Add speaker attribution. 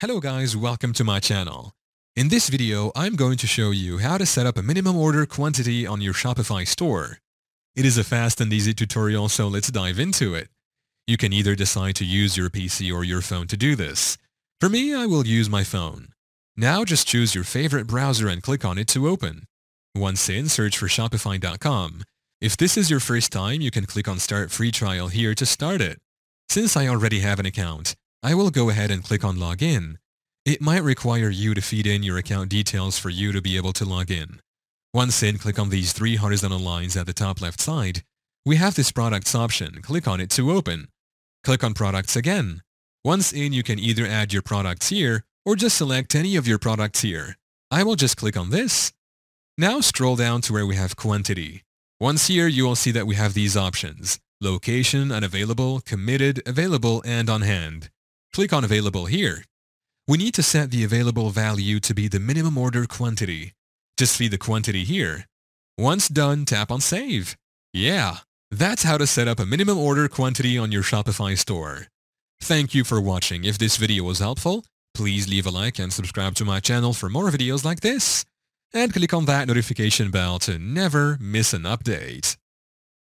Speaker 1: Hello guys, welcome to my channel. In this video, I'm going to show you how to set up a minimum order quantity on your Shopify store. It is a fast and easy tutorial, so let's dive into it. You can either decide to use your PC or your phone to do this. For me, I will use my phone. Now just choose your favorite browser and click on it to open. Once in, search for Shopify.com. If this is your first time, you can click on Start Free Trial here to start it. Since I already have an account, I will go ahead and click on Login. It might require you to feed in your account details for you to be able to log in. Once in, click on these three horizontal lines at the top left side. We have this Products option. Click on it to open. Click on Products again. Once in, you can either add your products here or just select any of your products here. I will just click on this. Now scroll down to where we have Quantity. Once here, you will see that we have these options. Location, Unavailable, Committed, Available, and On Hand. Click on Available here. We need to set the available value to be the minimum order quantity. Just feed the quantity here. Once done, tap on Save. Yeah, that's how to set up a minimum order quantity on your Shopify store. Thank you for watching. If this video was helpful, please leave a like and subscribe to my channel for more videos like this. And click on that notification bell to never miss an update.